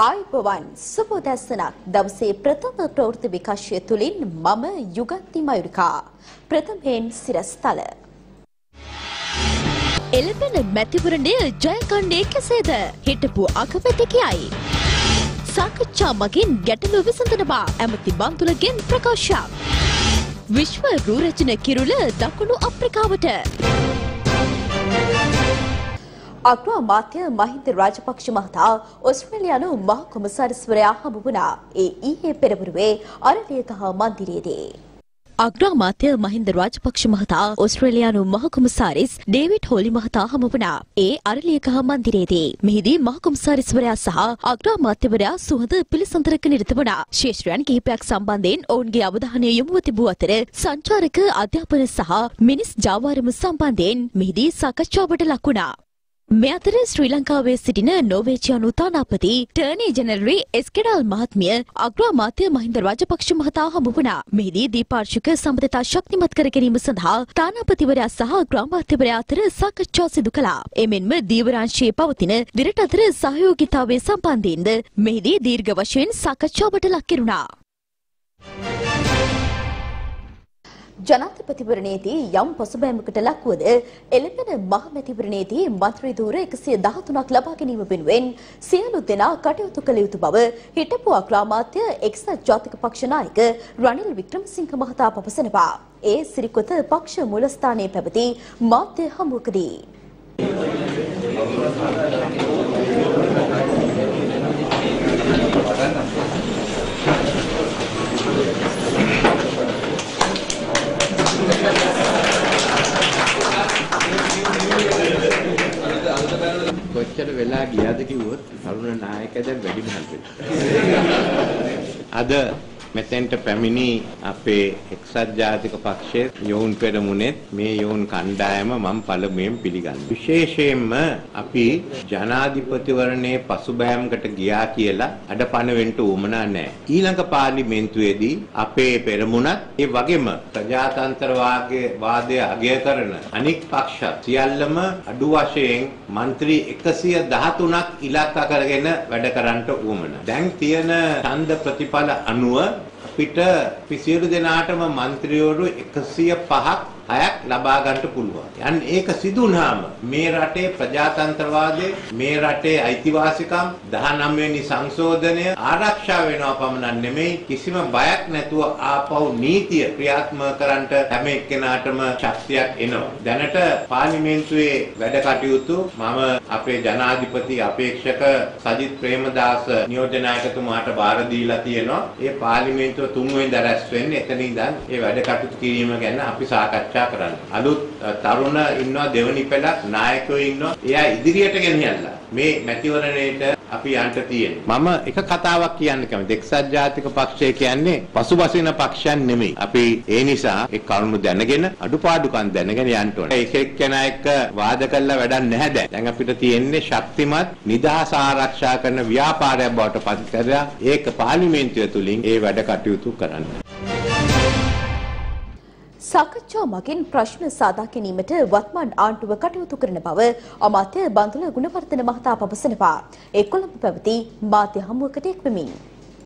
ආයිබවන් සුබෝදැස්සනක් දවසේ ප්‍රථම ප්‍රවෘත්ති විකාශය තුළින් මම යුගත්ති මයුරිකා. ප්‍රථමයෙන් සිරස්තල. එළඹෙන මැතිවරණය ජයගන්නේ කෙසේද? හිටපු අගමැති කියයි. සාකච්ඡා මගින් ගැටලු විසඳන බා ඇමති බන්තුලගෙන් ප්‍රකාශයක්. විශ්ව රූරචන කිරුළ දකුණු අප්‍රිකාවට. අග්‍ර අමාත්‍ය මහින්ද රාජපක්ෂ මහතා ඔස්ට්‍රේලියානු මහ කොමසාරිස්වරයා හමු වුණා. ඒ ඊයේ පෙරවරුවේ අරලියගහ මන්දිරයේදී. අග්‍රාමාත්‍ය මහින්ද රාජපක්ෂ මහතා ඔස්ට්‍රේලියානු මහ කොමසාරිස් ඩේවිඩ් හෝලි මහතා හමු වුණා. ඒ අරලියගහ මන්දිරයේදී. මෙහිදී මහ කොමසාරිස්වරයා සහ අග්‍රාමාත්‍යවරයා සුහද පිළිසඳරක නිරත වුණා. ශේෂ්ත්‍රයන් කිහිපයක් සම්බන්ධයෙන් ඔවුන්ගේ අවධානය යොමුව තිබූ අතර සංචාරක අධ්‍යාපන සහ මිනිස් ජාවාරම සම්බන්ධයෙන් මෙහිදී සාකච්ඡාවට ලක් වුණා. මේ අතර ශ්‍රී ලංකාවේ සිටින නෝවේචියානු තානාපති ටර්නි ජනරලි එස්කෙඩාල් මහත්මිය අග්‍රාමාත්‍ය මහින්ද රාජපක්ෂ මහතා හමු වුණා. මෙහිදී දීපාර්ශික සම්බන්ධතා ශක්තිමත් කර ගැනීම සඳහා තානාපතිවරයා සහ අග්‍රාමාත්‍යවරයා අතර සාකච්ඡා සිදු කළා. එමෙන්ම දීවරංශයේ පවතින දිරට අතර සහයෝගිතාවය සම්බන්ධයෙන්ද මෙහිදී දීර්ඝ වශයෙන් සාකච්ඡාවට ලක් කෙරුණා. ජනාධිපතිවරණයේදී යම් පසුබෑමකට ලක්වද එළඹෙන මහමැතිවරණයේදී මන්ත්‍රී ධූර 113ක් ලබා ගැනීම වෙනුවෙන් සියලු දෙනා කටයුතු කළ යුතු බව හිටපු අග්‍රාමාත්‍ය එක්සත් ජාතික පක්ෂ නායක රනිල් වික්‍රමසිංහ මහතා පවසනවා. ඒ සිරිකොත පක්ෂ මූලස්ථානයේ පැවති මාධ්‍ය හමුවකදී. තරුණ නායකයද වැඩි මහල් අද මෙතෙන්ට පැමිණි අපේ එක්සත් ජාතික පක්ෂයේ යෝන් පෙරමුණේ මේ යෝන් කණ්ඩායම මම පළමුවෙන් පිළිගන්නවා. විශේෂයෙන්ම අපි ජනාධිපතිවරණයේ පසුබෑමකට ගියා කියලා අඩපණ වෙන්න උවමනා නැහැ. ඊළඟ පාර්ලිමේන්තුවේදී අපේ පෙරමුණත් ඒ වගේම ප්‍රජාතන්ත්‍රවාදයේ වාදය අගය කරන අනික් පක්ෂ සියල්ලම අඩු වශයෙන් മന്ത്രി 113ක් ඉලක්ක කරගෙන වැඩ කරන්නට උවමනා. දැන් තියෙන ඡන්ද ප්‍රතිඵල අනුව අපිට 20 දෙනාටම മന്ത്രിවරු 105ක් හයක් ලබා ගන්නට පුළුවන්. යන් ඒක සිදු වුණාම මේ රටේ ප්‍රජාතන්ත්‍රවාදය, මේ රටේ අයිතිවාසිකම් 19 වෙනි සංශෝධනය ආරක්ෂා වෙනවා පමණක් නෙමෙයි කිසිම බයක් නැතුව ආපහු නීතිය ක්‍රියාත්මක කරන්නට හැම එක්කෙනාටම ශක්තියක් එනවා. දැනට පාර්ලිමේන්තුවේ වැඩ කටයුතු මම අපේ ජනාධිපති අපේක්ෂක සජිත් ප්‍රේමදාස නියෝජනායකතුමාට බාර දීලා තියෙනවා. ඒ පාර්ලිමේන්තුව තුන්වෙනිදා රැස් වෙන්නේ එතන ඉඳන් ඒ වැඩ කටයුතු කිරීම ගැන අපි සාකච්ඡා සාකච්ඡා කරන්න. අලුත් තරුණ ඉන්නවා දෙවනි පෙළක් නායකයෝ ඉන්නවා. එයා ඉදිරියට ගෙනියලා මේ මැතිවරණයට අපි යන්න තියෙන්නේ. මම එක කතාවක් කියන්න කැමතියි. එක්සත් ජාතික පක්ෂය කියන්නේ පසුබසින පක්ෂයක් නෙමෙයි. අපි ඒ නිසා ඒ කරුණු දැනගෙන අඩුපාඩුකම් දැනගෙන යන්න ඕනේ. එක එක්කෙනා එක්ක වාද කළා වැඩක් නැහැ දැන්. දැන් අපිට තියෙන්නේ ශක්තිමත් නිදහස ආරක්ෂා කරන ව්‍යාපාරයක් බවට පත් කරලා ඒක පාර්ලිමේන්තුව තුලින් ඒ වැඩ කටයුතු කරන්න. සාකච්ඡා මගින් ප්‍රශ්න සාදා ගැනීමට වත්මන් ආණ්ඩුව කටයුතු කරන බව අමාත්‍ය බන්දුල ගුණවර්ධන මහතා පවසනවා. ඒ කොළඹ පැවති මාධ්‍ය හමුවකට එක්වෙමින්.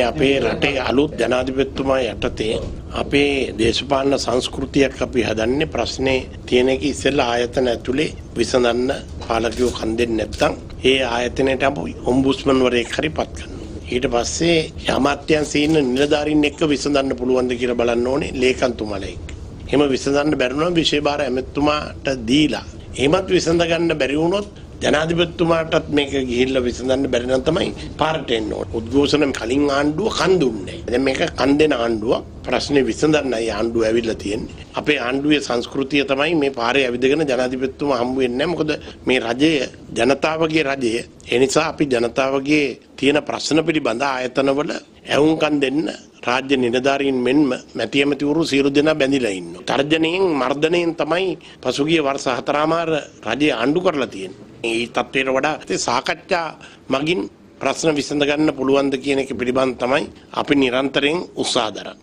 අපේ රටේ අලුත් ජනාධිපතිතුමා යටතේ අපේ දේශපාලන සංස්කෘතියක් අපි හදන්නේ ප්‍රශ්නේ තියෙන එක ඉස්සෙල්ලා ආයතන ඇතුලේ විසඳන්න පාලකයෝ කන් දෙන්නේ නැත්නම් ඒ ආයතනයට අපි ඔම්බුස්මන්වරයෙක් හරි පත් කරනවා. ඊට පස්සේ අමාත්‍යංශයේ ඉන්න නිලධාරීන් එක්ක විසඳන්න පුළුවන්ද කියලා බලන්න ඕනේ ලේකම්තුමාලා එක්ක. එහෙම විසඳන්න බැරි වුණොත් විශේෂ ඇමතුමාට දීලා එහෙමත් විසඳ ගන්න බැරි වුණොත් ජනාධිපතිතුමාටත් මේක ගිහිල්ලා විසඳන්න බැරි නම් තමයි පාරට එන්න ඕනේ. උද්ඝෝෂණ කලින් ආණ්ඩුව කන් දුන්නේ. දැන් මේක කන් දෙන ආණ්ඩුවක් ප්‍රශ්නේ විසඳන්නයි ආණ්ඩුව ඇවිල්ලා තියෙන්නේ. අපේ ආණ්ඩුවේ සංස්කෘතිය තමයි මේ පාරේ ඇවිදගෙන ජනාධිපතිතුමා හම්බ වෙන්නේ මොකද මේ රජය ජනතාවගේ රජය. ඒ නිසා අපි ජනතාවගේ තියෙන ප්‍රශ්න පිළිබඳ ආයතනවල ඇවුම්කන් දෙන්න රාජ්‍ය නිලධාරීන් මෙන්ම මැති ඇමතිවරු සියලු දෙනා බැඳිලා ඉන්නවා. තර්ජනයෙන් මර්ධනයෙන් තමයි පසුගිය වර්ෂ හතරමාර රජය ආණ්ඩු කරලා තියෙන්නේ. මේ තත්ත්වයට වඩා සාකච්ඡා මගින් ප්‍රශ්න විසඳ ගන්න පුළුවන්ද කියන එක පිළිබඳ තමයි අපි නිරන්තරයෙන් උත්සාහ දරන්නේ.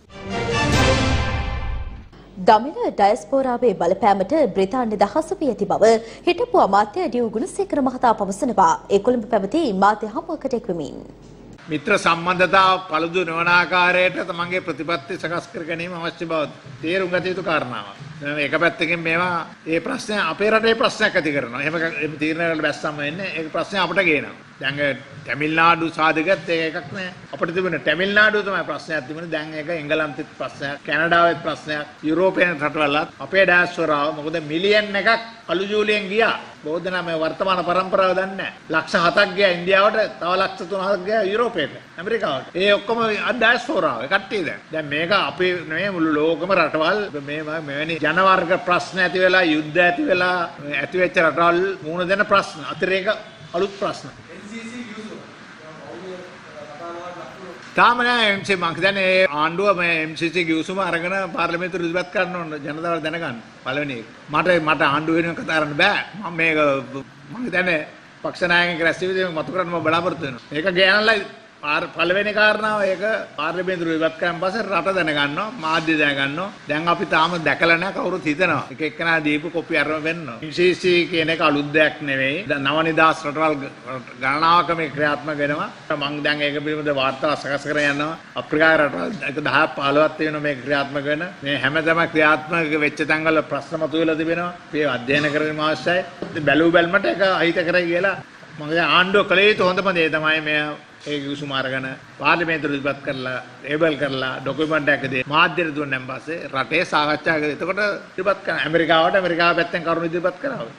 දමිළ ඩයස්පෝරාවේ බලපෑමට බ්‍රිතාන්‍ය දහස වී ඇති බව හිටපු අමාත්‍ය ඩියු ගුණසේකර මහතා පවසනවා. ඒ කොළඹ පැවති මාධ්‍ය හමුවකට එක්වමින්. මිත්‍ර සම්බන්ධතාව පළුදු නොවන ආකාරයට තමන්ගේ ප්‍රතිපත්ති සකස් කර ගැනීම අවශ්‍ය බව තේරුම් ගත යුතු කාරණාවක්. එක පැත්තකින් මේවා ඒ ප්‍රශ්නය අපේ රටේ ප්‍රශ්නයක් ඇති කරනවා. එහෙම එහෙම තීරණයකට බැස්සම වෙන්නේ ඒක ප්‍රශ්නය අපට ගේනවා. දැන් තැමිල්නාඩු සාධකත් ඒක එකක් නෑ. අපිට තිබුණ තැමිල්නාඩු තමයි ප්‍රශ්නයක් තිබුණේ. දැන් ඒක එංගලන්තෙත් ප්‍රශ්නයක්, කැනඩාවෙත් ප්‍රශ්නයක්, යුරෝපීය රටවලත් අපේ ඩයස්පොරාව මොකද මිලියන් එකක් අලු ජූලියෙන් ගියා. බෞද්ධ නම් මේ වර්තමාන પરම්පරාව දන්නේ නැහැ. ලක්ෂ 7ක් ගියා ඉන්දියාවට, තව ලක්ෂ 3ක් ගියා යුරෝපයට, ඇමරිකාවට. ඒ ඔක්කොම ඩයස්පොරාව කට්ටිය දැන්. දැන් මේක අපේ නෙමෙයි මුළු ලෝකෙම රටවල් මේ මෙවැනි ජන වර්ග ප්‍රශ්න ඇති වෙලා, යුද්ධ ඇති වෙලා ඇති වෙච්ච රටවල් මුහුණ දෙන ප්‍රශ්න, අතිරේක අලුත් ප්‍රශ්න. තාම නෑ MC මං හිතන්නේ ආණ්ඩුව මේ MCC ගිවිසුම අරගෙන පාර්ලිමේන්තුවට ඉදිරිපත් කරන්න ඕන ජනතාවට දැනගන්න පළවෙනි එක. මට මට ආණ්ඩුව වෙනුවෙන් කතා කරන්න බෑ. මම මේක මං හිතන්නේ පක්ෂ නායකයෙක් රැස්වීමේදී මතු කරන්න මම බලාපොරොත්තු වෙනවා. ඒක ගෑනලා පළවෙනි කාරණාව ඒක පාර්ලිමේන්තුවේ ඉවත් කරන් පස්සේ රට දැනගන්නවා මාධ්‍ය දැනගන්නවා. දැන් අපි තාම දැකලා නැහැ කවුරුත් හිතනවා. එක එක්කෙනා දීපු කොපි අරම වෙන්නවා. MCC කියන එක අලුත් දෙයක් නෙවෙයි. නව නිදාස් රටවල් ගණනාවක මේ ක්‍රියාත්මක වෙනවා. මම දැන් ඒක පිළිබඳ වාර්තා සකස් කර යනවා. අප්‍රිකාවේ රටවල් එක 10 15ක් තියෙනවා මේ ක්‍රියාත්මක වෙන. මේ හැමතැනම ක්‍රියාත්මක වෙච්ච තැන්වල ප්‍රශ්න මතුවලා තිබෙනවා. මේ අධ්‍යයන කරගෙන අවශ්‍යයි. බැලු බැලමට ඒක අහිත කරයි කියලා මම ආණ්ඩුව කළ යුතු හොඳම දේ තමයි මේ ඒ කිවිසුම අරගෙන පාර්ලිමේන්තුවට ඉදිරිපත් කරලා ලේබල් කරලා ඩොකියුමන්ට් එකක් දෙයි මාධ්‍යට දුන්නන් පස්සේ රටේ සාකච්ඡා කරලා එතකොට ඉදිරිපත් කරන ඇමරිකාවට ඇමරිකාව පැත්තෙන් කරුණු ඉදිරිපත් කරනවා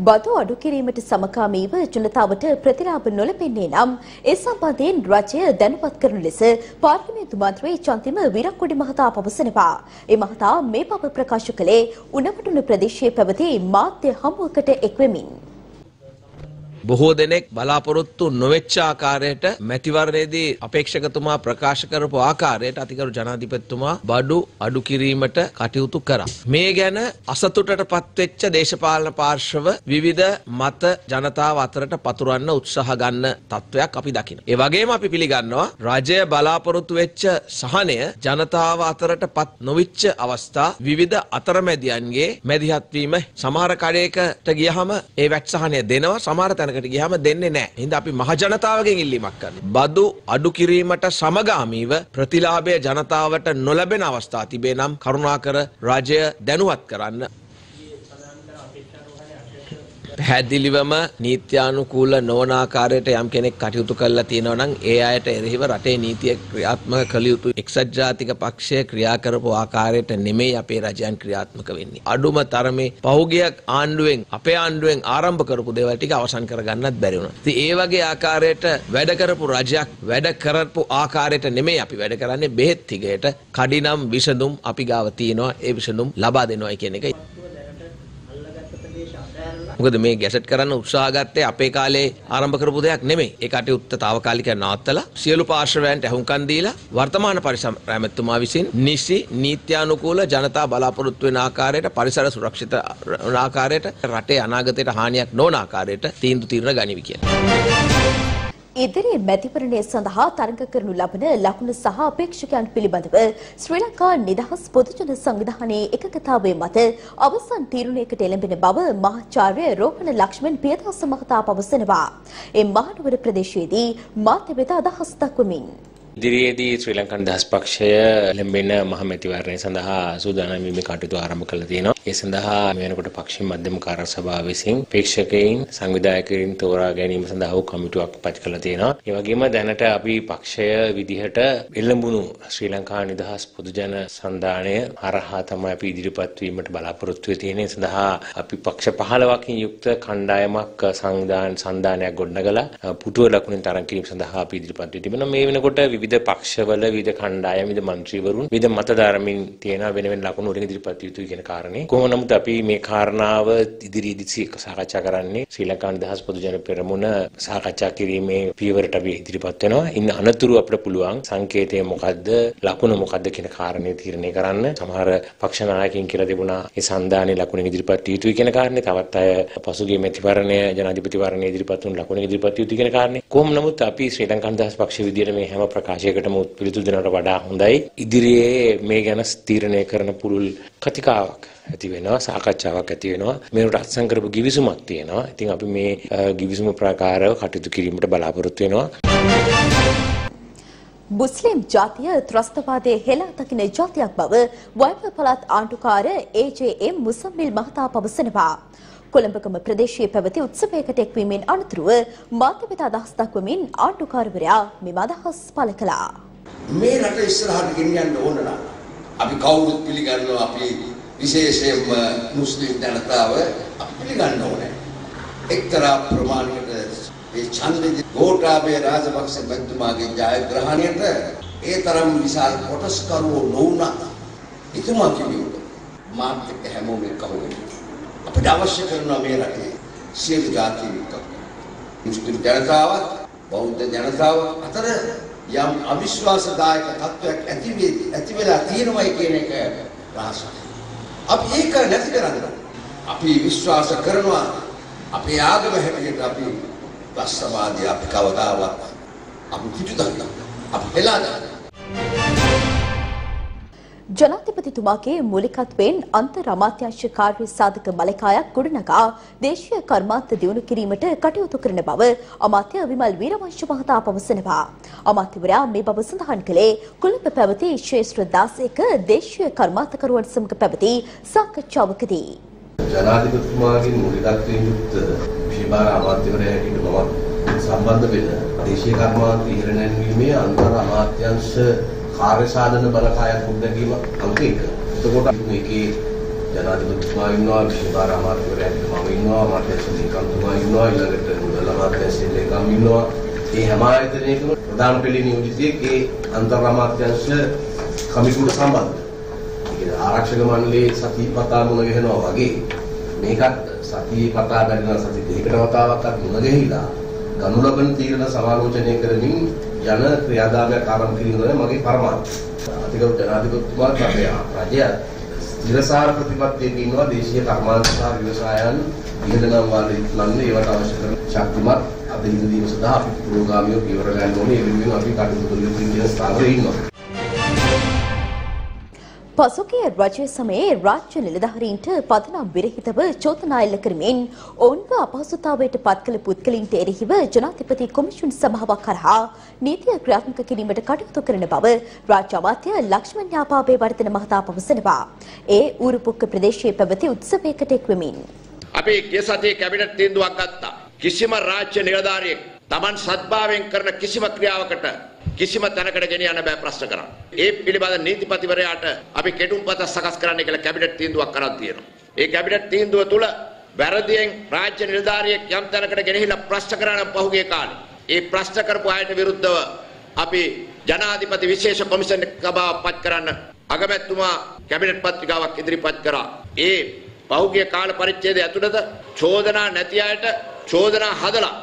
බදු අඩු කිරීමට සමකාමීව ජනතාවට ප්‍රතිලාභ නොලැබෙන්නේ නම් ඒ සම්බන්ධයෙන් රජය දැනුවත් කරන ලෙස පාර්ලිමේන්තු මන්ත්‍රී චන්තිම විරක්කොඩි මහතා පවසනවා. ඒ මහතා මේ බව ප්‍රකාශ කළේ උණවටුන ප්‍රදේශයේ පැවති මාධ්‍ය හමුවකට එක්වෙමින්. බොහෝ දෙනෙක් බලාපොරොත්තු නොවෙච්ච ආකාරයට මැතිවරණයේදී අපේක්ෂකතුමා ප්‍රකාශ කරපු ආකාරයට අතිගරු ජනාධිපතිතුමා බඩු අඩු කිරීමට කටයුතු කරා. මේ ගැන අසතුටට පත්වෙච්ච දේශපාලන පාර්ශව විවිධ මත ජනතාව අතරට පතුරන්න උත්සාහ ගන්න තත්ත්වයක් අපි දකිනවා. ඒ වගේම අපි පිළිගන්නවා රජය බලාපොරොත්තු වෙච්ච සහනය ජනතාව අතරට පත් නොවිච්ච අවස්ථා විවිධ අතරමැදියන්ගේ මැදිහත් වීම සමහර කඩේකට ගියහම ඒ වැට්සහනය දෙනවා සමහර තැනක තැනකට ගියාම දෙන්නේ නැහැ. හින්දා අපි මහ ජනතාවගෙන් ඉල්ලීමක් කරනවා. බදු අඩු කිරීමට සමගාමීව ප්‍රතිලාභය ජනතාවට නොලැබෙන අවස්ථා තිබේ නම් කරුණාකර රජය දැනුවත් කරන්න. පැහැදිලිවම නීත්‍යානුකූල නොවන ආකාරයට යම් කෙනෙක් කටයුතු කරලා තියෙනවා නම් ඒ අයට එරෙහිව රටේ නීතිය ක්‍රියාත්මක කළ යුතු එක්සත් ජාතික පක්ෂය ක්‍රියා කරපු ආකාරයට නෙමෙයි අපේ රජයන් ක්‍රියාත්මක වෙන්නේ. අඩුම තරමේ පහුගිය ආණ්ඩුවෙන් අපේ ආණ්ඩුවෙන් ආරම්භ කරපු දේවල් ටික අවසන් කරගන්නත් බැරි වුණා. ඉතින් ඒ වගේ ආකාරයට වැඩ කරපු රජයක් වැඩ කරපු ආකාරයට නෙමෙයි අපි වැඩ කරන්නේ බෙහෙත් ටිකයට කඩිනම් විසඳුම් අපි ගාව තියෙනවා ඒ විසඳුම් ලබා දෙනවා කියන එකයි. මොකද මේ ගැසට් කරන්න උත්සාහ ගත්තේ අපේ කාලේ ආරම්භ කරපු දෙයක් නෙමෙයි. ඒ කටයුත්ත තාවකාලිකව නවත්තලා සියලු පාර්ශවයන්ට ඇහුම්කන් දීලා වර්තමාන පරිසර ඇමතුමා විසින් නිසි නීත්‍යානුකූල ජනතා බලාපොරොත්තු වෙන ආකාරයට පරිසර සුරක්ෂිත ආකාරයට රටේ අනාගතයට හානියක් නොවන ආකාරයට තීන්දුව తీරන ගනිවි කියලා. ඉදිරි මැතිවරණය සඳහා තරඟ කරනු ලබන ලකුණු සහ අපේක්ෂකයන් පිළිබඳව ශ්‍රී ලංකා නිදහස් පොදුජන සංවිධානයේ එකකතාවය මත අවසන් තීරණයකට එළඹෙන බව මහාචාර්ය රෝහණ ලක්ෂ්මන් පියදාස මහතා පවසනවා. එම් මහනුවර ප්‍රදේශයේදී මාධ්‍ය වෙත අදහස් දක්වමින් ඉදිරියේදී ශ්‍රී ලංකන් දහස් පක්ෂය ලැබෙන මහමැතිවරණය සඳහා සූදානම් වීමේ කටයුතු ආරම්භ කළා තියෙනවා. ඒ සඳහා මේ වෙනකොට පක්ෂ මධ්‍යම කාර්ය සභාව විසින් ප්‍රේක්ෂකයින් සංවිධායකයින් තෝරා ගැනීම සඳහා වූ කමිටුවක් පත් කළා තියෙනවා. ඒ වගේම දැනට අපි පක්ෂය විදිහට එළඹුණු ශ්‍රී ලංකා නිදහස් පොදුජන සන්ධානය හරහා තමයි අපි ඉදිරිපත් වීමට බලාපොරොත්තු වෙන්නේ. ඒ සඳහා අපි පක්ෂ 15කින් යුක්ත කණ්ඩායමක් සංවිධාන සන්ධානයක් ගොඩනගලා පුටුව ලකුණෙන් තරම් කිරීම සඳහා අපි ඉදිරිපත් වෙ තිබෙනවා. මේ වෙනකොට විවිධ විවිධ පක්ෂවල විවිධ කණ්ඩායම් විවිධ മന്ത്രിවරුන් විවිධ මතධර්මින් තියෙන වෙන වෙන ලකුණු උඩින් ඉදිරිපත් යුතුයි කියන කාරණේ. කොහොම නමුත් අපි මේ කාරණාව ඉදිරියේදී සාකච්ඡා කරන්නේ ශ්‍රී ලංකා නිදහස් පොදුජන පෙරමුණ සාකච්ඡා කිරීමේ පියවරට අපි ඉදිරිපත් වෙනවා. ඉන්න අනතුරු අපිට පුළුවන් සංකේතය මොකද්ද ලකුණ මොකද්ද කියන කාරණේ තීරණය කරන්න. සමහර පක්ෂ නායකින් කියලා තිබුණා ඒ සන්දානයේ ලකුණු ඉදිරිපත් යුතුයි කියන කාරණේ. තවත් අය පසුගිය මෙතිවරණය ජනාධිපතිවරණයේ ඉදිරිපත් වුණු ලකුණු ඉදිරිපත් යුතුයි කියන කාරණේ. කොහොම නමුත් අපි ශ්‍රී ලංකා නිදහස් පක්ෂ විදියට මේ හැම ප්‍රකාර ප්‍රකාශයකටම පිළිතුරු දෙනවට වඩා හොඳයි. ඉදිරියේ මේ ගැන තීරණය කරන පුළුල් කතිකාවක් ඇති වෙනවා සාකච්ඡාවක් ඇති වෙනවා මේකට අත්සන් කරපු ගිවිසුමක් තියෙනවා. ඉතින් අපි මේ ගිවිසුම ප්‍රකාරව කටයුතු කිරීමට බලාපොරොත්තු වෙනවා. මුස්ලිම් ජාතිය ත්‍රස්තවාදයේ හෙලා දකින ජාතියක් බව වයිප පළාත් ආණ්ඩුකාර ඒ.ජේ.එම්. මුසම්මිල් මහතා පවසනවා. කොළඹගම ප්‍රදේශයේ පැවති උත්සවයකට එක්වීමෙන් අනතුරුව මාධ්‍ය වෙත අදහස් දක්වමින් ආණ්ඩුකාරවරයා මෙම අදහස් පළ කළා. මේ රට ඉස්සරහට ගෙනියන්න ඕන නම් අපි කවුරුත් පිළිගන්නවා අපි විශේෂයෙන්ම මුස්ලිම් ජනතාව අපි පිළිගන්න ඕනේ. එක්තරා ප්‍රමාණයකට ඒ ඡන්දෙදි ගෝඨාභය රාජපක්ෂ මැතිතුමාගේ ජයග්‍රහණයට ඒ තරම් විශාල කොටස්කරුවෝ නොවුණා. එතුමා කිව්වොත් මාත් එක්ක හැමෝම එක්ක අපිට අවශ්‍ය කරනවා මේ රටේ සියලු ජාතීන් එක්ක. මුස්ලිම් ජනතාවත් බෞද්ධ ජනතාව අතර යම් අවිශ්වාසදායක තත්වයක් ඇති ඇති වෙලා තියෙනවයි කියන එක රහසක්. අපි ඒක නැති කරන්න අපි විශ්වාස කරනවා අපේ ආගම හැටියට අපි ත්‍රස්තවාදී අපි කවදාවත් අපි පිටුදන්න අපි හෙලා දාන්න ජනාධිපතිතුමාගේ මූලිකත්වයෙන් අන්තර් අමාත්‍යාංශ කාර්ය සාධක මලකායක් ගොඩනගා දේශීය කර්මාන්ත දියුණු කිරීමට කටයුතු කරන බව අමාත්‍ය විමල් වීරවංශ මහතා පවසනවා. අමාත්‍යවරයා මේ බව සඳහන් කළේ කොළඹ පැවති ශ්‍රේෂ්ඨ 16ක දේශීය කර්මාන්තකරුවන් සමග පැවති සාකච්ඡාවකදී. ජනාධිපතිතුමාගේ මූලිකත්වයෙන් යුක්ත විශේෂ අමාත්‍යවරයා හැටියට මම සම්බන්ධ වෙන දේශීය කර්මාන්ත ඉහළ නැංවීමේ අන්තර් අමාත්‍යාංශ කාර්ය සාධන බලකායක් උද්දැකීම අංක 1. එතකොට මේකේ ජනාධිපතිතුමා ඉන්නවා විශේෂ අමාත්‍යවරයා මම ඉන්නවා අමාත්‍යාංශ ලේකම්තුමා ඉන්නවා ඊළඟට මුදල් අමාත්‍යාංශ ලේකම් ඉන්නවා මේ හැම ආයතනයකම ප්‍රධාන පෙළේ නියෝජිතයෙක් ඒ අන්තර් අමාත්‍යාංශ කමිටුවට සම්බන්ධයි. ආරක්ෂක මණ්ඩලයේ සතිය පතා මුණ ගැහෙනවා වගේ මේකත් සතිය පතා බැරිනම් සති දෙකකට වතාවක්වත් මුණ ගැහිලා ගනු ලබන තීරණ සමාලෝචනය කරමින් යන ක්‍රියාදාමයක් ආරම්භ කිරීම මගේ පරමාර්ථය. අතිගරු ජනාධිපතිතුමා අපේ රජය ස්ථිරසාර ප්‍රතිපත්තියක ඉන්නවා දේශීය කර්මාන්ත සහ ව්‍යවසායන් ඉහළ නම් වාදී ලන්නේ ඒවට අවශ්‍ය කරන ශක්තිමත් අධිනිදීම සඳහා අපි පුරෝගාමීව පියවර ගන්න ඕනේ ඒ වෙනුවෙන් අපි කටයුතු කරමින් තියෙන ස්ථාවරේ ඉන්නවා. පසුගිය රජය සමයේ රාජ්‍ය නිලධාරීන්ට පදනම් විරහිතව චෝදනා එල්ල කරමින් ඔවුන්ව අපහසුතාවයට පත් කළ පුද්ගලින්ට එරෙහිව ජනාධිපති කොමිෂන් සභාවක් කරහා නීතිය ක්‍රියාත්මක කිරීමට කටයුතු කරන බව රාජ්‍ය අමාත්‍ය ලක්ෂ්මන් යාපාවේ වර්ධන මහතා පවසනවා. ඒ ඌරුපුක්ක ප්‍රදේශයේ පැවති උත්සවයකට එක්වෙමින්. අපි ගිය සතියේ කැබිනට් තීන්දුවක් ගත්තා. කිසිම රාජ්‍ය නිලධාරියෙක් Taman සත්භාවයෙන් කරන කිසිම ක්‍රියාවකට කිසිම තැනකට ගෙනියන්න බෑ ප්‍රශ්න කරන්න. ඒ පිළිබඳ නීතිපතිවරයාට අපි කෙටුම්පත සකස් කරන්න කියලා කැබිනට් තීන්දුවක් කරන් තියෙනවා. ඒ කැබිනට් තීන්දුව තුල වැරදියෙන් රාජ්‍ය නිලධාරියෙක් යම් තැනකට ගෙනහිලා ප්‍රශ්න කරන පහුගිය කාලේ ඒ ප්‍රශ්න කරපු අයට විරුද්ධව අපි ජනාධිපති විශේෂ කොමිෂන් සභාවක් පත් කරන්න අගමැතිතුමා කැබිනට් පත්‍රිකාවක් ඉදිරිපත් කරා. ඒ පහුගිය කාල පරිච්ඡේදය ඇතුළත චෝදනා නැති අයට චෝදනා හදලා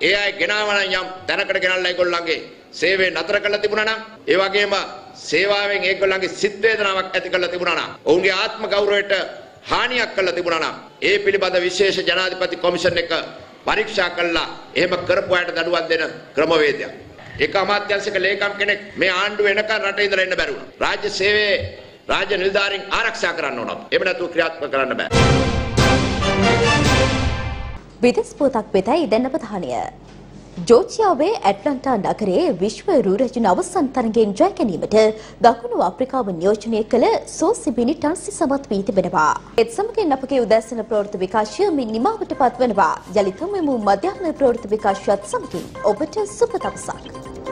ඒ අය ගෙනාවන යම් තැනකට ගෙනල්ලා ඒගොල්ලන්ගේ සේවය නතර කරලා තිබුණා නම් ඒ වගේම සේවාවෙන් ඒගොල්ලන්ගේ සිත් වේදනාවක් ඇති කරලා තිබුණා නම් ඔවුන්ගේ ආත්ම ගෞරවයට හානියක් කරලා තිබුණා නම් ඒ පිළිබඳ විශේෂ ජනාධිපති කොමිෂන් එක පරීක්ෂා කළා. එහෙම කරපු අයට දඩුවම් දෙන ක්‍රමවේදයක්. ඒක අමාත්‍යංශික ලේකම් කෙනෙක් මේ ආණ්ඩුව එනකන් රටේ ඉඳලා ඉන්න බැරි වුණා රාජ්‍ය සේවයේ රාජ්‍ය නිලධාරීන් ආරක්ෂා කරන්න ඕන. එහෙම නැතුව ක්‍රියාත්මක කරන්න බෑ. විදෙස් පොතක් වෙතයි දැන් අවධානය. ජෝර්ජියාවේ ඇට්ලන්ටා නගරයේ විශ්ව රූරජන අවසන් තරගයෙන් ජය ගැනීමට දකුණු අප්‍රිකාව නියෝජනය කළ සෝසිබිනි ටන්සි සමත් වී තිබෙනවා. ඒත් සමගින් අපගේ උදැසන ප්‍රවෘත්ති විකාශය මින් නිමාවට පත්වනවා. යළිතම මෙමු මධ්‍යහ්න ප්‍රවෘත්ති විකාශයත් සමගින් ඔබට සුබ දවසක්.